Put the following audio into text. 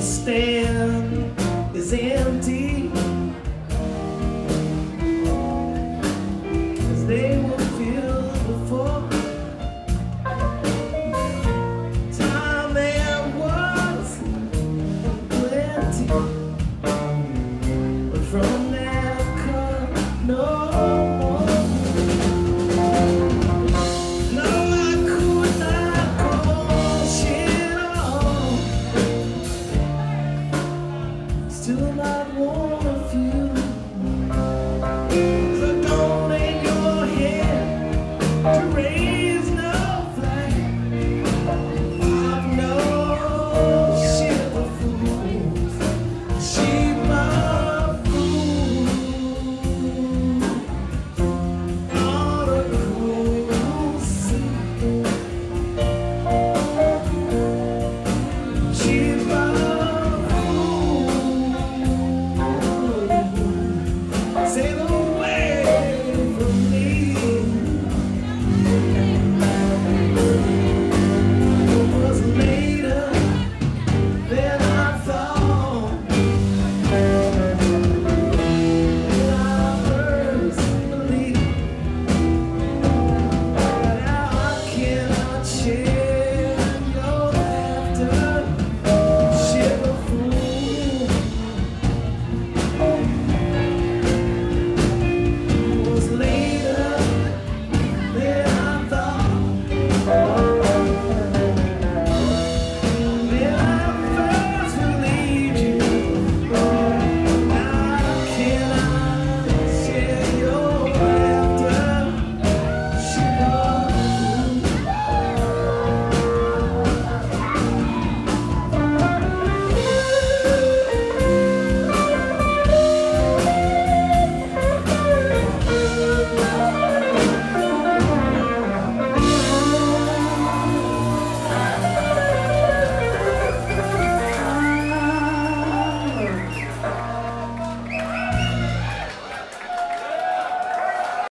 Stand. Is empty